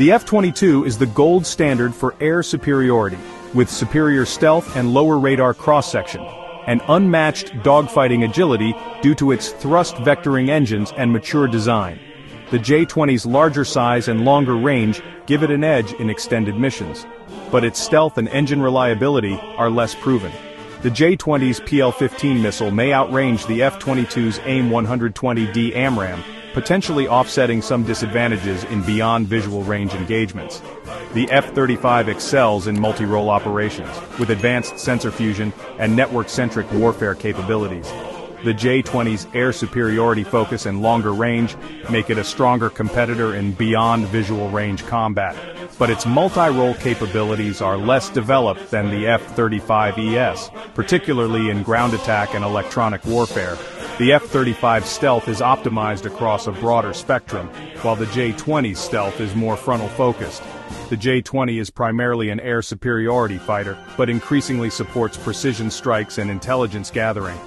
The F-22 is the gold standard for air superiority, with superior stealth and lower radar cross-section, and unmatched dogfighting agility due to its thrust vectoring engines and mature design. The J-20's larger size and longer range give it an edge in extended missions, but its stealth and engine reliability are less proven. The J-20's PL-15 missile may outrange the F-22's AIM-120D AMRAAM, potentially offsetting some disadvantages in beyond visual range engagements. The F-35 excels in multi-role operations, with advanced sensor fusion and network-centric warfare capabilities. The J-20's air superiority focus and longer range make it a stronger competitor in beyond visual range combat, but its multi-role capabilities are less developed than the F-35's, particularly in ground attack and electronic warfare, the F-35 stealth is optimized across a broader spectrum, while the J-20's stealth is more frontal-focused. The J-20 is primarily an air superiority fighter, but increasingly supports precision strikes and intelligence gathering.